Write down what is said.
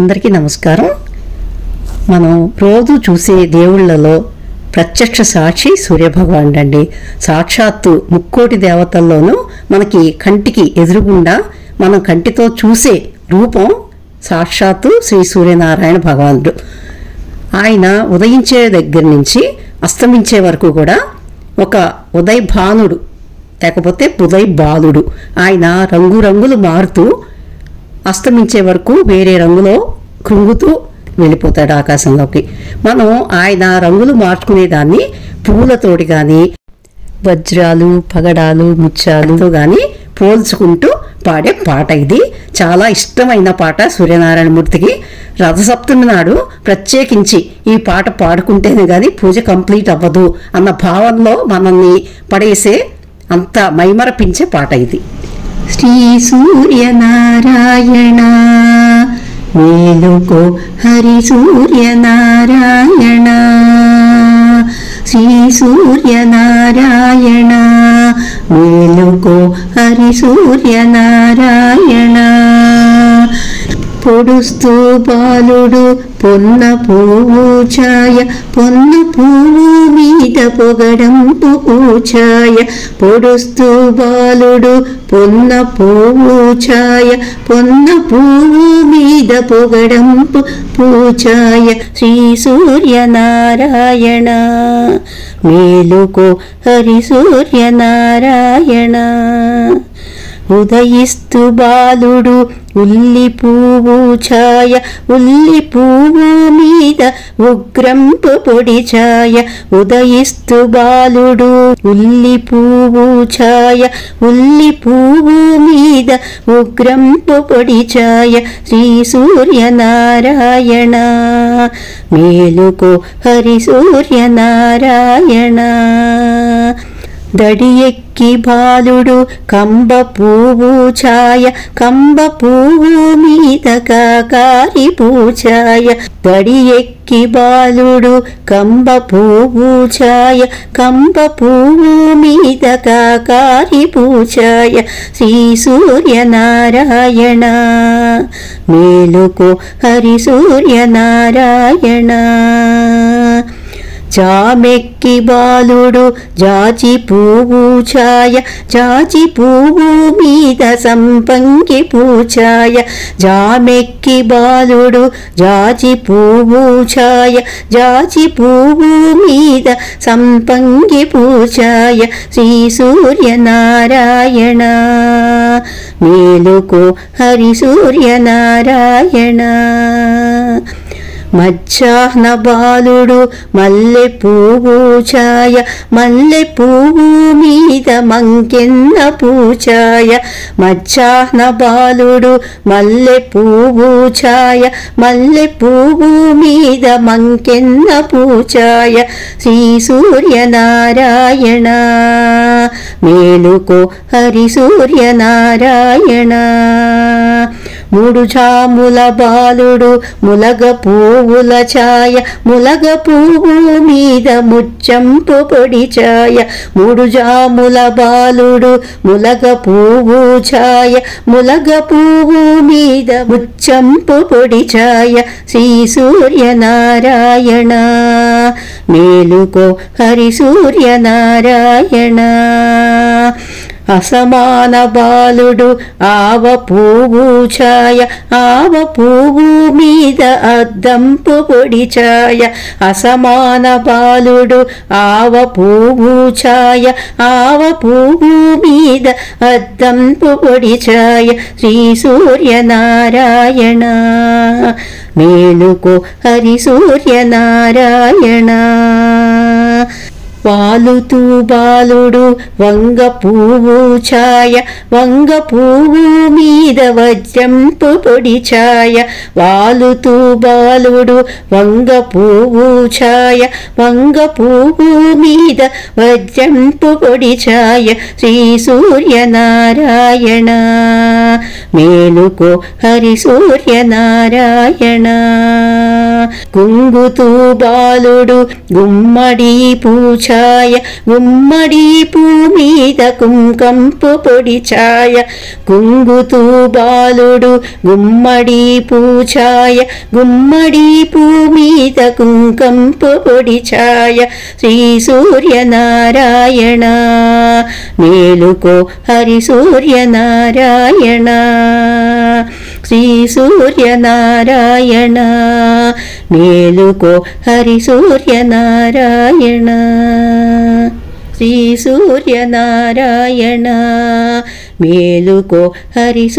అందరికీ నమస్కారం. మనం రోజు చూసే దేవుళ్ళలో ప్రత్యక్ష సాక్షి సూర్యభగవానుడు అండి సాక్షాత్తు ముక్కోటి దేవతల్లోనూ మనకి కంటికి ఎదురుగుండా మనం కంటితో చూసే రూపం సాక్షాత్తు శ్రీ సూర్యనారాయణ భగవానుడు. ఆయన ఉదయించే దగ్గర నుంచి అస్తమించే వరకు కూడా ఒక ఉదయ భానుడు లేకపోతే ఉదయ బాలుడు ఆయన రంగురంగులు మారుతూ అస్తమించే వరకు వేరే రంగులో కృంగుతూ వెళ్ళిపోతాడు ఆకాశంలోకి. మనం ఆయన రంగులు మార్చుకునేదాన్ని పువ్వులతోటి కానీ వజ్రాలు పగడాలు ముత్యాలు కానీ పోల్చుకుంటూ పాడే పాట ఇది. చాలా ఇష్టమైన పాట సూర్యనారాయణమూర్తికి రథసప్తమి నాడు ప్రత్యేకించి ఈ పాట పాడుకుంటేనే కానీ పూజ కంప్లీట్ అవ్వదు అన్న భావనలో మనల్ని పడేసే అంత మైమరపించే పాట ఇది. श्रीसूर्यनारायणा। वेलु हरिसूर्यनारायणा। श्रीसूर्यनारायणा। श्रीसूर्यु हरिसूर्यनारायणा। సూర్యనారాయణ మేలుకో హరి సూర్యనారాయణ పొడుస్తూ బాలుడు పొన్న పువ్వు ఛాయ పొన్న పువ్వు మీద పొగడంపు పూఛాయ పొడుస్తూ బాలుడు పొన్న పువ్వు ఛాయ పొన్న పువ్వు మీద పొగడంపు పూఛాయ శ్రీ సూర్యనారాయణ మేలుకో హరి సూర్యనారాయణ ఉదయిస్తు బాలుడు ఉల్లి పువ్వు ఛాయ ఉల్లి పువ్వు మీద ఉగ్రంపు పొడి ఛాయ. ఉదయిస్తు బాలుడు ఉల్లి పువ్వు ఛాయ ఉల్లి పువ్వు మీద ఉగ్రంపు పొడి ఛాయ. శ్రీ సూర్యనారాయణ మేలుకో హరి సూర్యనారాయణ. దడి ఎక్కి బాలుడు కంబ పువ్వు ఛాయ కంబ పువ్వు మీద కారి పూచాయ దడి ఎక్కి బాలుడు కంబ పువ్వు ఛాయ కంబ పువ్వు మీద కారి పూచాయ శ్రీ సూర్యనారాయణ మేలుకు హరి సూర్యనారాయణ జామెక్కి బాలుడు జాచి పువ్వు ఛాయ జాచి పువ్వు మీద సంపంగి పూఛాయ జామెక్కి బాలుడు జాచి పువ్వు ఛాయ జాచి పువ్వు మీద సంపంగి పూఛాయ శ్రీ సూర్యనారాయణ మేలుకో హరి సూర్యనారాయణ మధ్యాహ్న బాలుడు మల్లె పువ్వు ఛాయ మల్లె పువ్వు మీద మంకెన్న పూఛాయ మధ్యాహ్న బాలుడు మల్లె పువ్వు ఛాయ మల్లె పువ్వు మీద మంకెన్న పూఛాయ శ్రీ సూర్యనారాయణ మేలుకో హరి సూర్యనారాయణ మూడు జాముల బాలుడు ములగ పువ్వుల ఛాయ ములగ పువ్వు మీద ముచ్చంపు పొడి ఛాయ. మూడు జాముల బాలుడు ములగ పువ్వు ఛాయ ములగ పువ్వు మీద ముచ్చంపు పొడి ఛాయ. శ్రీ సూర్యనారాయణ మేలుకో హరి సూర్యనారాయణ. అసమాన బాలుడు ఆవ పువ్వు ఛాయ ఆవ పువ్వు మీద అద్దంపు పొడి ఛాయ అసమాన బాలుడు ఆవ పువ్వు ఛాయ ఆవ పువ్వు మీద అద్దంపు పొడి ఛాయ శ్రీ సూర్యనారాయణ మేలుకో హరి సూర్యనారాయణ వాలుతూ బాలుడు వంగ పువ్వు ఛాయ వంగ పువ్వు మీద వజ్రంపు పొడి ఛాయ. వాలుతూ బాలుడు వంగ పువ్వు ఛాయ వంగ పువ్వు మీద వజ్రంపు పొడి ఛాయ. శ్రీ సూర్యనారాయణ మేలుకో హరి సూర్యనారాయణ కుంగుతూ బాలుడు గుమ్మడి పూఛ ఛాయ గుమ్మడి పూమీద కుంకంపు పొడి ఛాయ కుంగుతూ బాలుడు గుమ్మడి పూఛాయ గుమ్మడి పూమీద కుంకంపు పొడి ఛాయ శ్రీ సూర్యనారాయణ మేలుకో హరి సూర్యనారాయణ श्रीसूर्यनारायण मेलुको हरिसूर्यनारायण श्रीसूर्यनारायण मेलुको हरिसूर्यनारायण